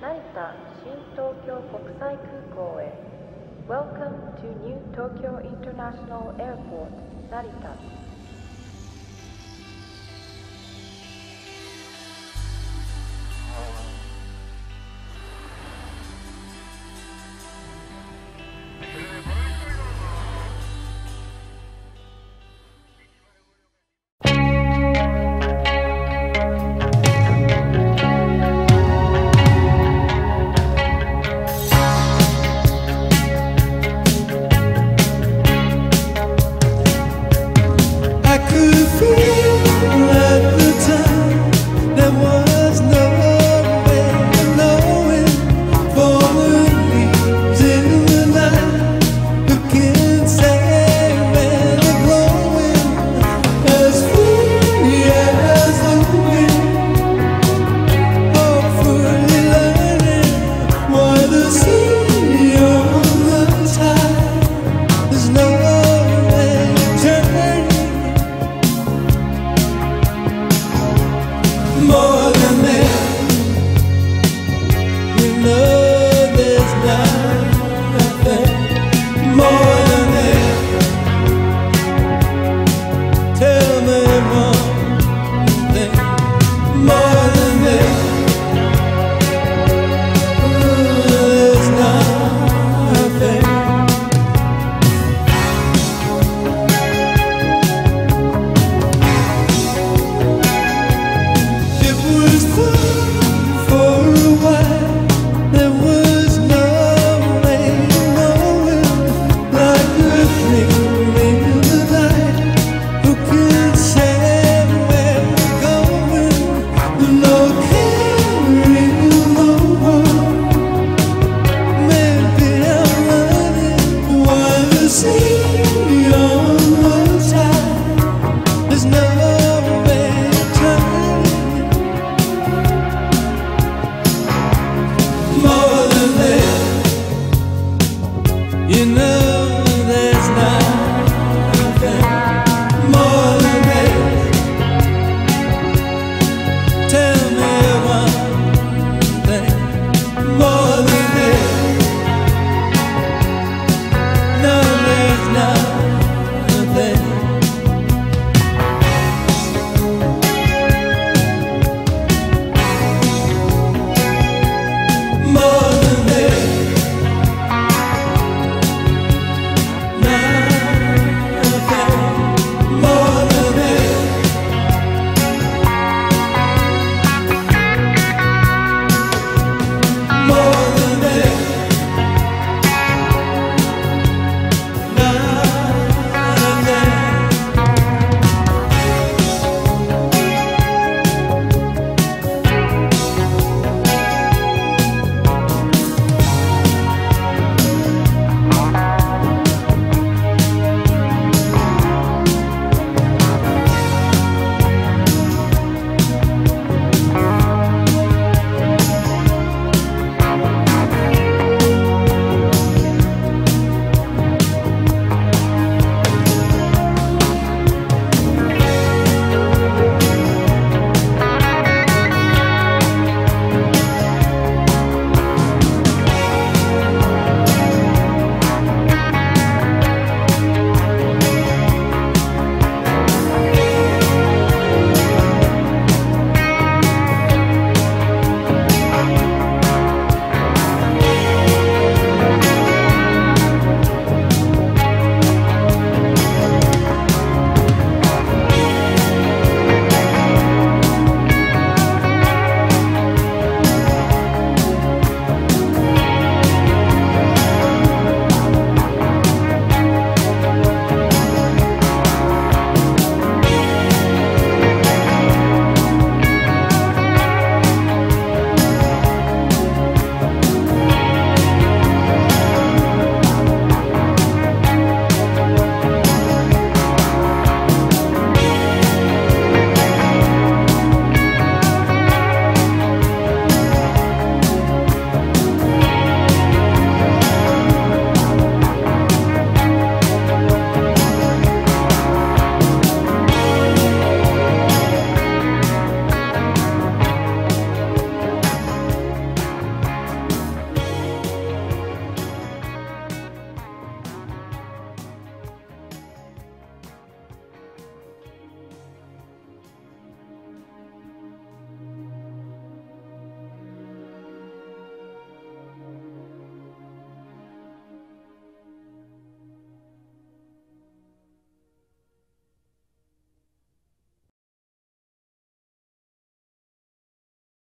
成田新東京国際空港へ Welcome to New Tokyo International Airport 成田